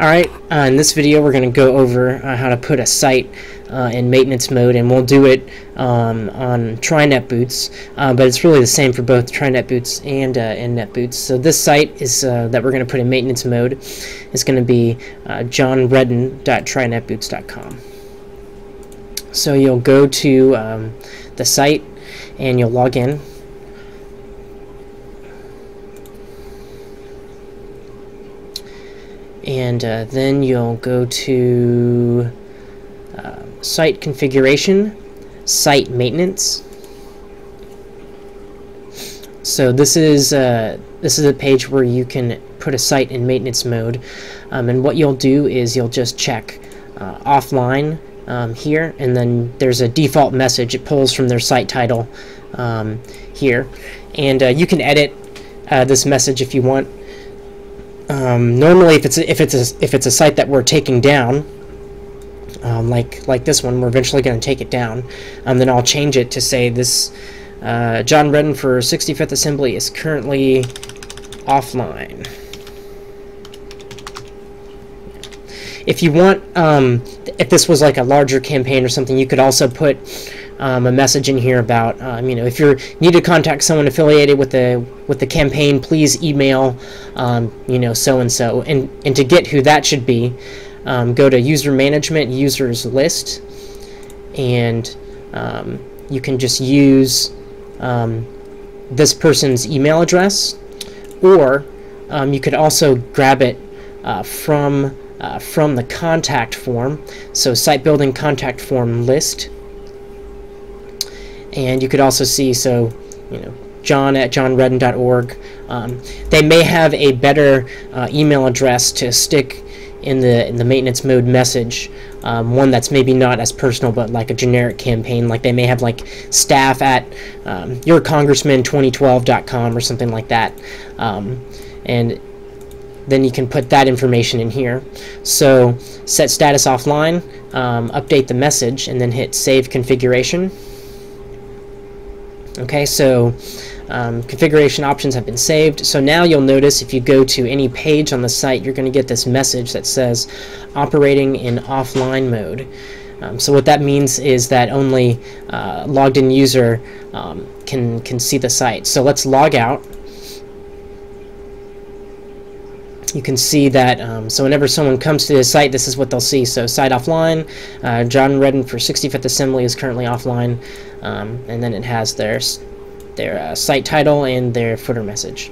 Alright, uh, in this video we're going to go over uh, how to put a site uh, in maintenance mode and we'll do it um, on TriNet boots, uh, but it's really the same for both TriNet boots and, uh, and NetBoots. So this site is uh, that we're going to put in maintenance mode is going to be uh, johnredden.trinetboots.com. So you'll go to um, the site and you'll log in and uh, then you'll go to uh, site configuration, site maintenance. So this is uh, this is a page where you can put a site in maintenance mode, um, and what you'll do is you'll just check uh, offline um, here, and then there's a default message. It pulls from their site title um, here, and uh, you can edit uh, this message if you want. Um, normally, if it's a, if it's a, if it's a site that we're taking down, um, like like this one, we're eventually going to take it down. Um, then I'll change it to say this uh, John Redden for 65th Assembly is currently offline. If you want, um, if this was like a larger campaign or something, you could also put um, a message in here about, um, you know, if you need to contact someone affiliated with the with the campaign, please email, um, you know, so and so, and and to get who that should be, um, go to user management, users list, and um, you can just use um, this person's email address, or you could also grab it uh, from uh, from the contact form. So site building contact form list and you could also see so you know john at johnredden.org um, they may have a better uh, email address to stick in the in the maintenance mode message um, one that's maybe not as personal but like a generic campaign. Like they may have like staff at um, yourcongressman2012.com or something like that. Um, and then you can put that information in here. So set status offline um, update the message and then hit save configuration Okay, so um, configuration options have been saved. So now you'll notice if you go to any page on the site, you're going to get this message that says operating in offline mode. Um, so what that means is that only uh, logged in user um, can, can see the site. So let's log out. You can see that, um, so whenever someone comes to the site, this is what they'll see. So site offline, uh, John Redden for 65th Assembly is currently offline um, and then it has their their uh, site title and their footer message.